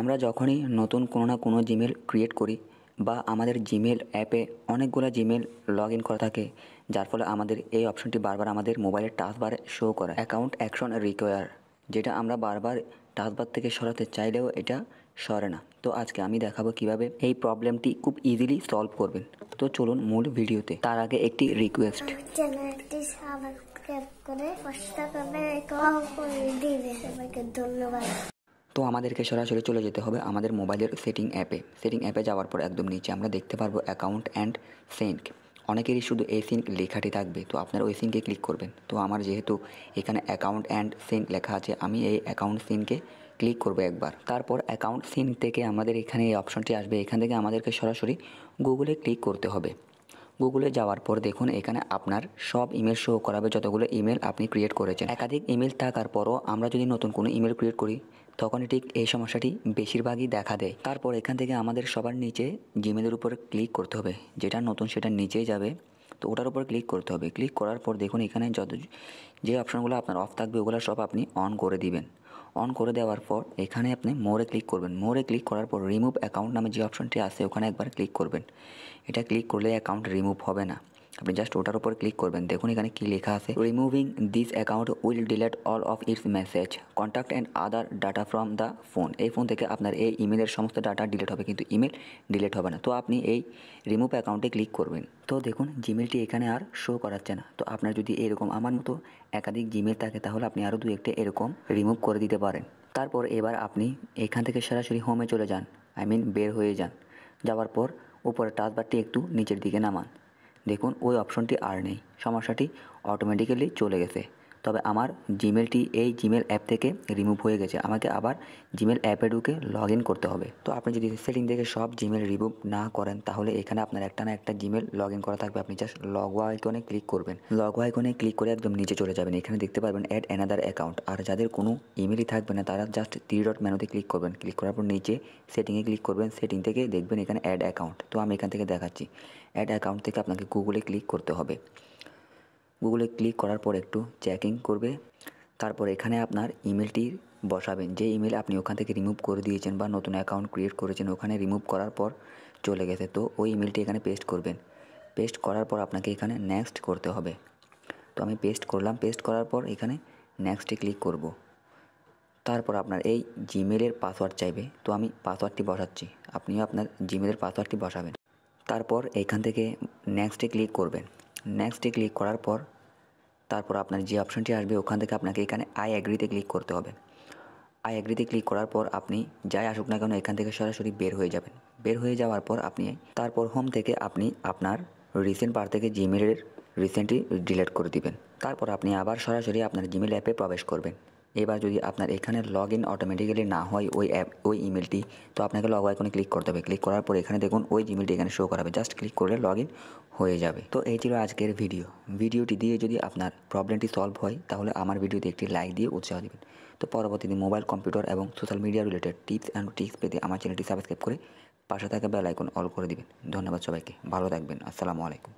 আমরা যখনই নতুন কোনো না কোনো জিমেল ক্রিয়েট করি বা আমাদের জিমেল অ্যাপে অনেকগুলো জিমেল লগ ইন করা থাকে, যার ফলে আমাদের এই অপশনটি বারবার আমাদের মোবাইলের টাচ বারে শো করে। অ্যাকাউন্ট অ্যাকশন রিকোয়ার যেটা আমরা বারবার টাচ বার থেকে সরাতে চাইলেও এটা সরে না। তো আজকে আমি দেখাবো কীভাবে এই প্রবলেমটি খুব ইজিলি সলভ করবেন। তো চলুন মূল ভিডিওতে। তার আগে একটি রিকোয়েস্ট করে ধন্যবাদ। তো আমাদেরকে সরাসরি চলে যেতে হবে আমাদের মোবাইলের সেটিং অ্যাপে। সেটিং অ্যাপে যাওয়ার পর একদম নিচে আমরা দেখতে পারব অ্যাকাউন্ট অ্যান্ড সিঙ্ক। অনেকেরই শুধু এই সিঙ্ক লেখাটি থাকবে, তো আপনারা ওই সিঙ্কে ক্লিক করবেন। তো আমার যেহেতু এখানে অ্যাকাউন্ট অ্যান্ড সিঙ্ক লেখা আছে, আমি এই অ্যাকাউন্ট সিনকে ক্লিক করব একবার। তারপর অ্যাকাউন্ট সিন থেকে আমাদের এখানে এই অপশনটি আসবে। এখান থেকে আমাদেরকে সরাসরি গুগলে ক্লিক করতে হবে। গুগলে যাওয়ার পর দেখুন, এখানে আপনার সব ইমেল শো করাবে যতগুলো ইমেল আপনি ক্রিয়েট করেছেন। একাধিক ইমেল থাকার পরও আমরা যদি নতুন কোনো ইমেল ক্রিয়েট করি, তখনই ঠিক এই সমস্যাটি বেশিরভাগই দেখা দেয়। তারপর এখান থেকে আমাদের সবার নিচে জিমেলের উপর ক্লিক করতে হবে। যেটা নতুন সেটা নিচেই যাবে। তো ওটার উপর ক্লিক করতে হবে। ক্লিক করার পর দেখুন, এখানে যত যে অপশানগুলো আপনার অফ থাকবে, ওগুলো সব আপনি অন করে দিবেন। অন করে দেওয়ার পর এখানে আপনি মোরে ক্লিক করবেন। মোরে ক্লিক করার পর রিমুভ অ্যাকাউন্ট নামে যে অপশনটি আছে, ওখানে একবার ক্লিক করবেন। এটা ক্লিক করলে অ্যাকাউন্ট রিমুভ হবে না। আপনি জাস্ট ওটার উপর ক্লিক করবেন। দেখুন, এখানে কি লেখা আছে। Removing this account will delete all of its message contact and other data from the phone এই ফোন থেকে আপনার এই ইমেলের সমস্ত ডাটা ডিলেট হবে, কিন্তু ইমেল ডিলেট হবে না। তো আপনি এই রিমুভ অ্যাকাউন্টে ক্লিক করবেন। তো দেখুন জিমেলটি এখানে আর শো করাচ্ছে না। তো আপনার যদি এরকম আমার মতো একাধিক জিমেল থাকে, তাহলে আপনি আরও দু একটা এরকম রিমুভ করে দিতে পারেন। তারপর এবার আপনি এখান থেকে সরাসরি হোমে চলে যান। আই মিন বের হয়ে যান। যাওয়ার পর উপরে টাচবারটি একটু নিচের দিকে নামান। দেখুন ওই অপশনটি আর নেই। সমস্যাটি অটোমেটিক্যালি চলে গেছে। তবে আমার জিমেলটি এই জিমেল অ্যাপ থেকে রিমুভ হয়ে গেছে। আমাকে আবার জিমেল অ্যাপে ঢুকে লগ ইন করতে হবে। তো আপনি যদি সেটিং থেকে সব জিমেল রিমুভ না করেন, তাহলে এখানে আপনার একটা না একটা জিমেল লগ ইন করা থাকবে। আপনি জাস্ট লগ আইকনে ক্লিক করবেন। লগ আইকনে ক্লিক করে একদম নিচে চলে যাবেন। এখানে দেখতে পারবেন অ্যাড অ্যানাদার অ্যাকাউন্ট আর যাদের কোনো ইমেলই থাকবে না, তারা জাস্ট থ্রি ডট মেনুতে ক্লিক করবেন। ক্লিক করার পর নিচে সেটিংয়ে ক্লিক করবেন। সেটিং থেকে দেখবেন এখানে অ্যাড অ্যাকাউন্ট তো আমি এখান থেকে দেখাচ্ছি। অ্যাড অ্যাকাউন্ট থেকে আপনাকে গুগলে ক্লিক করতে হবে। গুগলে ক্লিক করার পর একটু চেকিং করবে। তারপর এখানে আপনার ইমেলটি বসাবেন। যে ইমেল আপনি ওখান থেকে রিমুভ করে দিয়েছেন বা নতুন অ্যাকাউন্ট ক্রিয়েট করেছেন, ওখানে রিমুভ করার পর চলে গেছে। তো ওই ইমেলটি এখানে পেস্ট করবেন। পেস্ট করার পর আপনাকে এখানে নেক্সট করতে হবে। তো আমি পেস্ট করলাম। পেস্ট করার পর এখানে নেক্সটে ক্লিক করব। তারপর আপনার এই জিমেলের পাসওয়ার্ড চাইবে। তো আমি পাসওয়ার্ডটি বসাচ্ছি। আপনিও আপনার জিমেলের পাসওয়ার্ডটি বসাবেন। তারপর এখান থেকে নেক্সটে ক্লিক করবেন। নেক্সটে ক্লিক করার পর, তারপর আপনার যে অপশানটি আসবে, ওখান থেকে আপনাকে এখানে আই অ্যাগ্রিতে ক্লিক করতে হবে। আই অ্যাগ্রিতে ক্লিক করার পর আপনি যাই আসুক না কেন, এখান থেকে সরাসরি বের হয়ে যাবেন। বের হয়ে যাওয়ার পর আপনি, তারপর হোম থেকে আপনি আপনার রিসেন্ট পার থেকে জিমেলের রিসেন্টলি ডিলিট করে দিবেন। তারপর আপনি আবার সরাসরি আপনার জিমেল অ্যাপে প্রবেশ করবেন। এবার যদি আপনার এখানে লগ ইন অটোমেটিক্যালি না হয় ওই অ্যাপ ওই ইমেলটি তো আপনাকে লগ আইকনে ক্লিক করতে হবে। ক্লিক করার পর এখানে দেখুন ওই জিমেলটি এখানে শো করাবে। জাস্ট ক্লিক করলে লগ ইন হয়ে যাবে। তো এই ছিল আজকের ভিডিও ভিডিওটি দিয়ে যদি আপনার প্রবলেমটি সলভ হয়, তাহলে আমার ভিডিওতে একটি লাইক দিয়ে উৎসাহ দেবেন। তো পরবর্তীতে মোবাইল কম্পিউটার এবং social media related tips and tricks পেতে আমার চ্যানেলটি সাবস্ক্রাইব করে পাশে থাকা বেল আইকন অল করে দিবেন। ধন্যবাদ সবাইকে। ভালো থাকবেন। আসসালামু আলাইকুম।